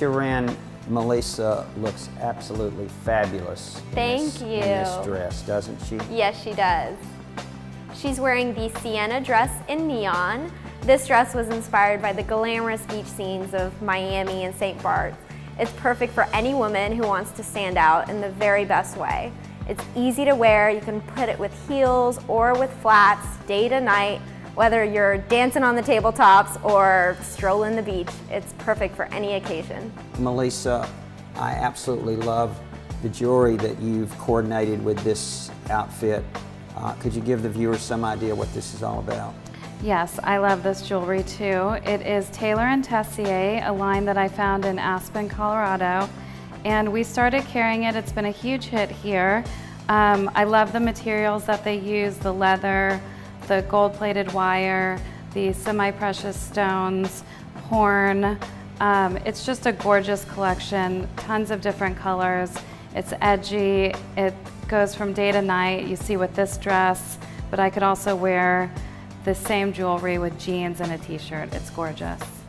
Shirin, Melissa looks absolutely fabulous. Thank this- you. In this dress, doesn't she? Yes, she does. She's wearing the Sienna dress in neon. This dress was inspired by the glamorous beach scenes of Miami and St. Bart's. It's perfect for any woman who wants to stand out in the very best way. It's easy to wear. You can put it with heels or with flats, day to night, whether you're dancing on the tabletops or strolling the beach. It's perfect for any occasion. Melissa, I absolutely love the jewelry that you've coordinated with this outfit. Uh, could you give the viewers some idea what this is all about? Yes, I love this jewelry too. It is Taylor and Tessier, a line that I found in Aspen, Colorado. And we started carrying it. It's been a huge hit here. Um, I love the materials that they use, the leather, the gold-plated wire, the semi-precious stones, horn. Um, it's just a gorgeous collection, tons of different colors. It's edgy, it goes from day to night. You see with this dress, but I could also wear the same jewelry with jeans and a t-shirt. It's gorgeous.